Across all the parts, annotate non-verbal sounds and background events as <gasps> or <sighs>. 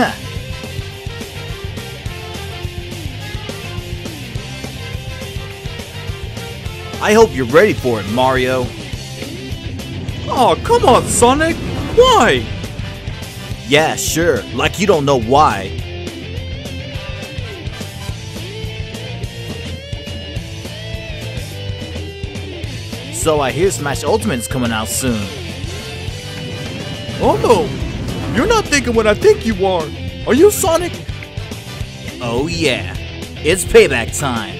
<laughs> I hope you're ready for it, Mario. Oh, come on, Sonic! Why? Yeah, sure. Like you don't know why. So I hear Smash Ultimate's coming out soon. Oh no! You're not thinking what I think you are! Are you Sonic? Oh yeah, it's payback time.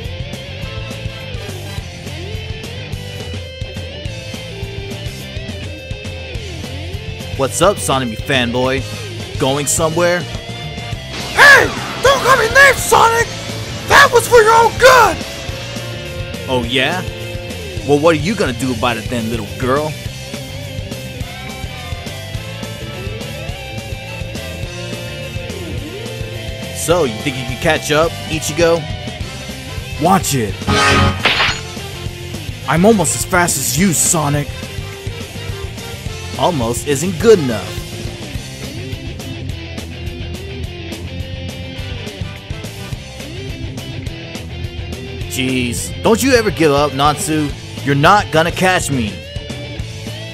What's up, Sonic fanboy? Going somewhere? Hey! Don't call me names, Sonic! That was for your own good! Oh yeah? Well, what are you gonna do about it then, little girl? So, you think you can catch up, Ichigo? Watch it! I'm almost as fast as you, Sonic! Almost isn't good enough. Jeez, don't you ever give up, Natsu. You're not gonna catch me.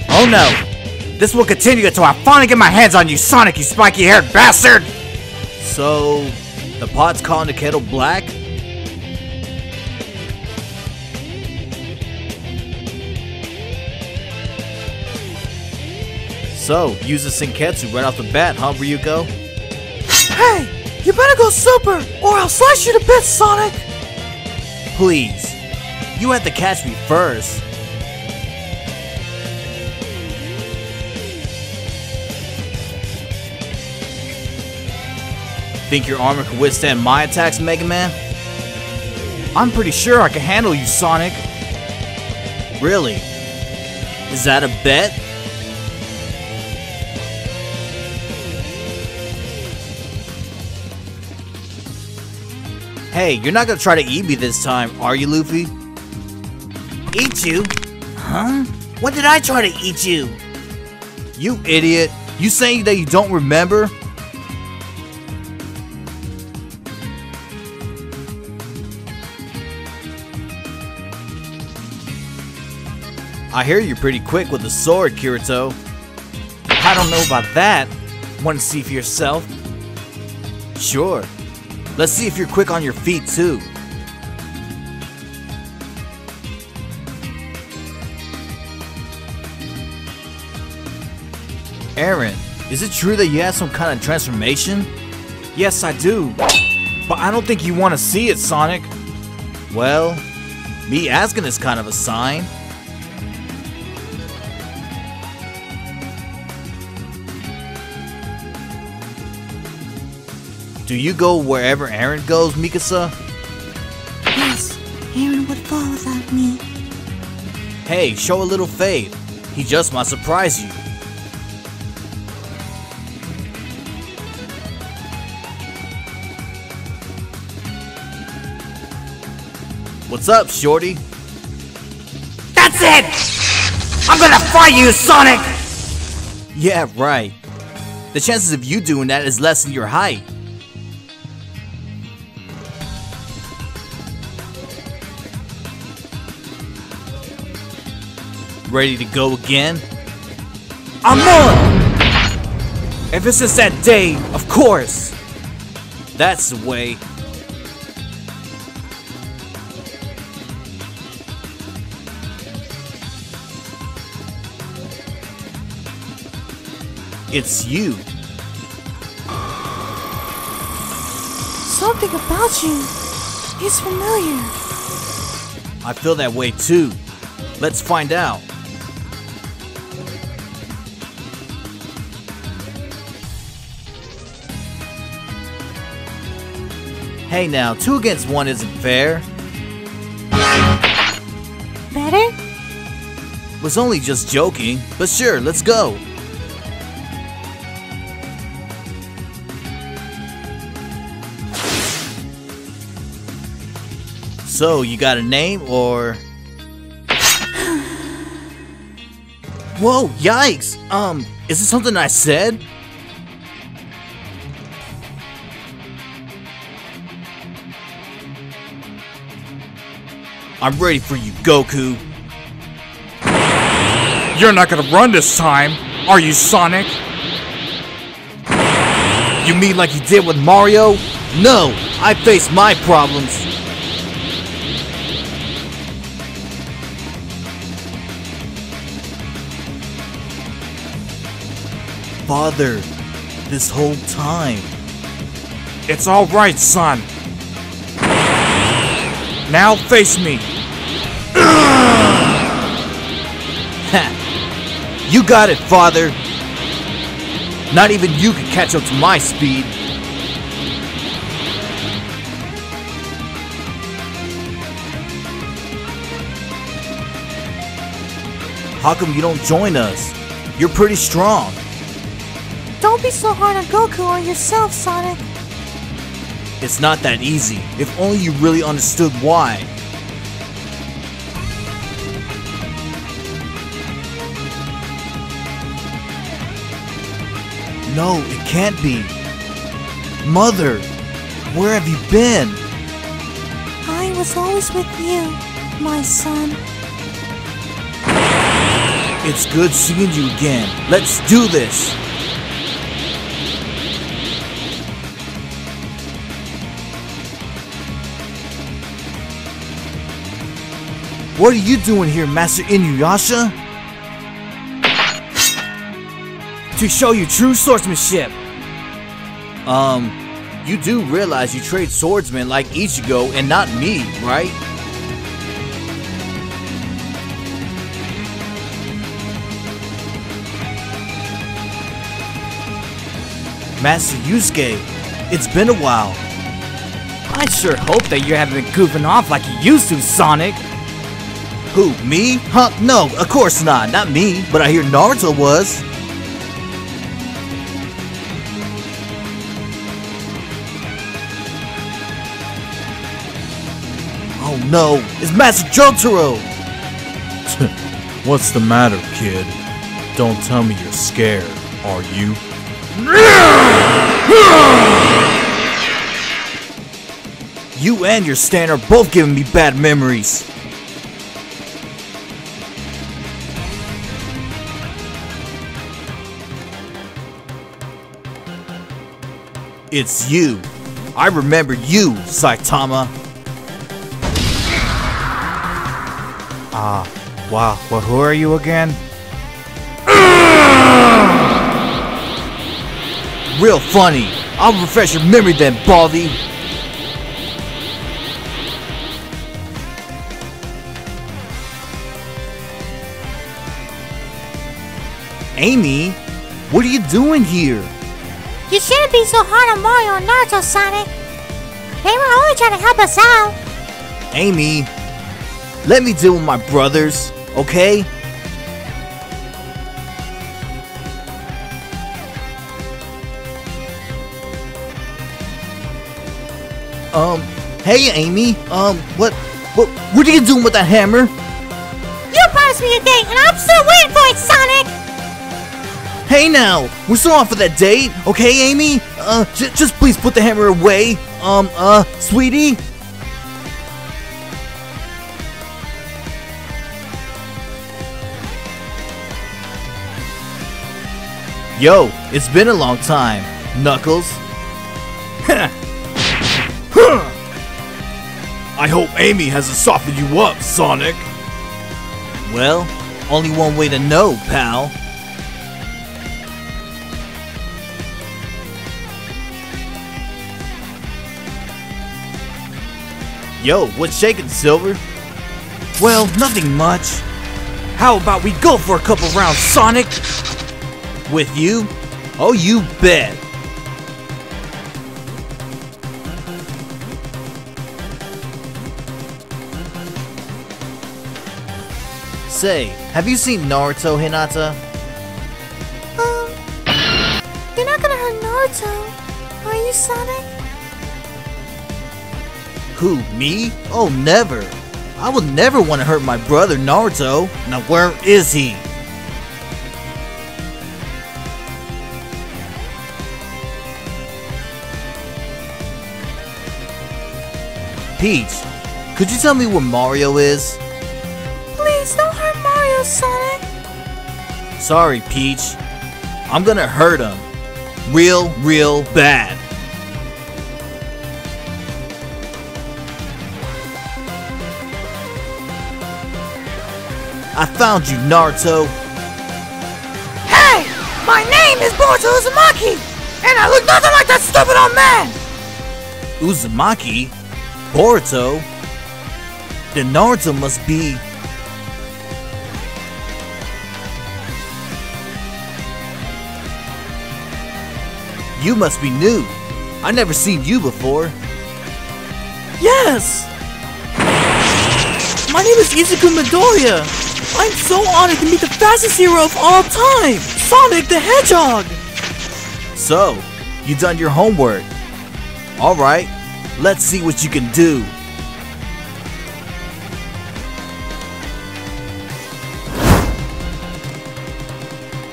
Oh no! This will continue until I finally get my hands on you, Sonic, you spiky-haired bastard! So, the pot's calling the kettle black? So, use the Senketsu right off the bat, huh, Ryuko? Hey! You better go super, or I'll slice you to bits, Sonic! Please. You have to catch me first. Think your armor can withstand my attacks, Mega Man? I'm pretty sure I can handle you, Sonic. Really? Is that a bet? Hey, you're not gonna try to eat me this time, are you, Luffy? Eat you? Huh? When did I try to eat you? You idiot! You saying that you don't remember? I hear you're pretty quick with a sword, Kirito. I don't know about that. Want to see for yourself? Sure. Let's see if you're quick on your feet, too. Eren, is it true that you have some kind of transformation? Yes, I do. But I don't think you want to see it, Sonic. Well, me asking is kind of a sign. Do you go wherever Eren goes, Mikasa? Yes, Eren would fall without me. Hey, show a little faith. He just might surprise you. What's up, Shorty? That's it! I'm gonna fry you, Sonic! Yeah, right. The chances of you doing that is less than your height. Ready to go again? I'm on! If it's just that day, of course! That's the way. It's you. Something about you is familiar. I feel that way too. Let's find out. Hey now, two against one isn't fair. Better? Was only just joking, but sure, let's go. So, you got a name or <sighs> Whoa, yikes! Um, is it something I said? I'm ready for you, Goku. You're not gonna run this time, are you, Sonic? You mean like you did with Mario? No, I face my problems. Father, this whole time. It's alright, son. Now face me. <laughs> You got it, father. Not even you could catch up to my speed. How come you don't join us? You're pretty strong. Don't be so hard on Goku or yourself, Sonic. It's not that easy. If only you really understood why. No, it can't be. Mother, where have you been? I was always with you, my son. It's good seeing you again. Let's do this. What are you doing here, Master Inuyasha? To show you true swordsmanship. Um, you do realize you trade swordsmen like Ichigo and not me, right? Master Yusuke, it's been a while. I sure hope that you haven't been goofing off like you used to, Sonic. Who, me? Huh? No, of course not. Not me, but I hear Naruto was. No, it's Master Jotaro! <laughs> What's the matter, kid? Don't tell me you're scared, are you? You and your stand are both giving me bad memories. It's you. I remember you, Saitama. Ah, wow. Well, who are you again? Real funny. I'll refresh your memory then, Baldy. Amy, what are you doing here? You shouldn't be so hard on Mario and Naruto, Sonic. They were only trying to help us out. Amy, let me deal with my brothers, okay? Um, hey Amy, um, what, what, what are you doing with that hammer? You promised me a date, and I'm still waiting for it, Sonic. Hey now, we're still on for that date, okay Amy? Uh, j- just please put the hammer away. Um, uh, sweetie? Yo, it's been a long time, Knuckles. <laughs> I hope Amy hasn't softened you up, Sonic. Well, only one way to know, pal. Yo, what's shaking, Silver? Well, nothing much. How about we go for a couple rounds, Sonic? With you? Oh, you bet. Say, have you seen Naruto, Hinata? Um, you're not gonna hurt Naruto, are you, Sonic? Who, me? Oh, never. I would never want to hurt my brother Naruto. Now, where is he? Peach, Could you tell me where Mario is? Please don't hurt Mario, Sonic. Sorry, Peach. I'm gonna hurt him. Real, real bad. I found you, Naruto. Hey! My name is Boruto Uzumaki! And I look nothing like that stupid old man! Uzumaki? Boruto? Then Naruto must be... You must be new. I never seen you before. Yes! My name is Izuku Midoriya! I'm so honored to meet the fastest hero of all time! Sonic the Hedgehog! So, you done your homework. Alright, let's see what you can do.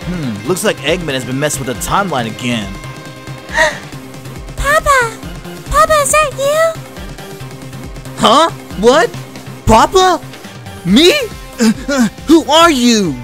Hmm, looks like Eggman has been messing with the timeline again. <gasps> Papa! Papa, is that you? Huh? What? Papa? Me? Who are you?